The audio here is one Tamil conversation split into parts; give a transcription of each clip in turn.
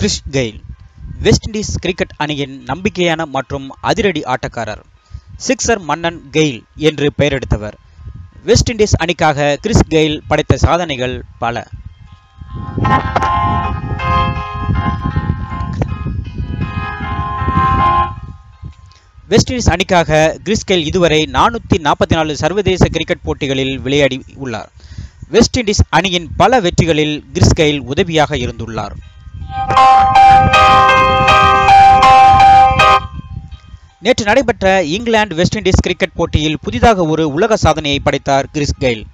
Chris Gayle West Indies cricket அணியின் நம்பிக்கையான மற்றும் அதிரடி ஆட்டக்காரர். சிக்ஸர் மன்னன் கெயில் என்று பெயரெடுத்தவர் வெஸ்ட் இண்டீஸ் அணிக்காக கிறிஸ் கெயில் படைத்த சாதனைகள் பல. வெஸ்ட் இண்டீஸ் அணிக்காக கிறிஸ் கெயில் இதுவரை நானூற்றி நாற்பத்தி நாலு சர்வதேச கிரிக்கெட் போட்டிகளில் விளையாடி உள்ளார். வெஸ்ட் இண்டீஸ் அணியின் பல வெற்றிகளில் கிறிஸ் உதவியாக இருந்துள்ளார். நேற்று நடைபெற்ற இங்கிலாந்து வெஸ்ட் இண்டீஸ் கிரிக்கெட் போட்டியில் புதிதாக ஒரு உலக சாதனையை படைத்தார் கிறிஸ் கெயில்.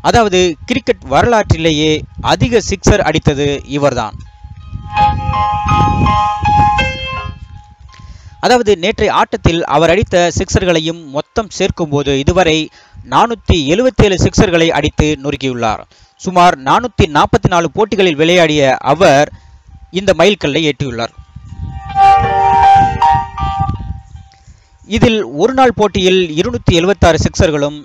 அதாவது கிரிக்கெட் வரலாற்றிலேயே அதிக சிக்ஸர் அடித்தது இவர்தான். அதாவது நேற்றைய ஆட்டத்தில் அவர் அடித்த சிக்ஸர்களையும் மொத்தம் சேர்க்கும்போது இதுவரை நானூற்றி எழுபத்தேழு சிக்ஸர்களை அடித்து நொறுக்கியுள்ளார். சுமார் நானூற்றி நாற்பத்தி நாலு போட்டிகளில் விளையாடிய அவர் இந்த மைல்கல்லை எட்டியுள்ளார் இதில் ஒரு நாள் போட்டியில் இருநூற்றி எழுபத்தாறு சிக்ஸர்களும்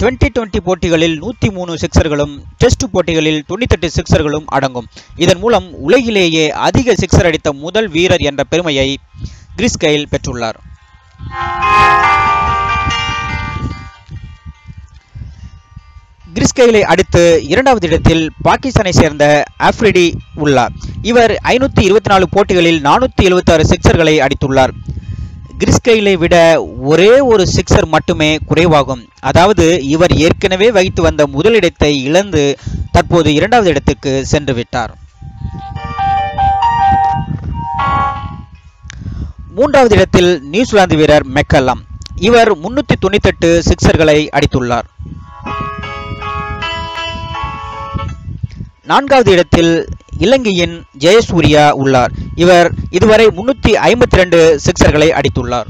டுவெண்ட்டி டுவெண்ட்டி போட்டிகளில் நூற்றி மூணு சிக்ஸர்களும் டெஸ்ட் போட்டிகளில் தொண்ணூத்தெட்டு சிக்ஸர்களும் அடங்கும். இதன் மூலம் உலகிலேயே அதிக சிக்ஸர் அடித்த முதல் வீரர் என்ற பெருமையை கிறிஸ்கைல் பெற்றுள்ளார். கிறிஸ் அடுத்து இரண்டாவது இடத்தில் பாகிஸ்தானை சேர்ந்த ஆப்ரிடி உள்ளார். இவர் ஐநூற்றி இருபத்தி நாலு போட்டிகளில் நானூற்றி எழுபத்தாறு சிக்ஸர்களை அடித்துள்ளார். கிறிஸ்கெயிலை விட ஒரே ஒரு சிக்ஸர் மட்டுமே குறைவாகும். அதாவது இவர் ஏற்கனவே வகித்து வந்த முதலிடத்தை இழந்து தற்போது இரண்டாவது இடத்துக்கு சென்று விட்டார் மூன்றாவது இடத்தில் நியூசிலாந்து வீரர் மெக்கல்லாம். இவர் முன்னூற்றி தொண்ணூத்தெட்டு சிக்ஸர்களை அடித்துள்ளார். நான்காவது இடத்தில் இலங்கையின் ஜெயசூர்யா உள்ளார். இவர் இதுவரை முன்னூத்தி ஐம்பத்தி ரெண்டு சிக்ஸர்களை அடித்துள்ளார்.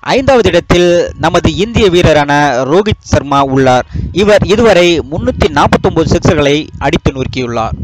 ஐந்தாவது இடத்தில் நமது இந்திய வீரரான ரோஹித் சர்மா உள்ளார். இவர் இதுவரை முன்னூத்தி நாற்பத்தி ஒன்பது சிக்ஸர்களை அடித்து நொறுக்கியுள்ளார்.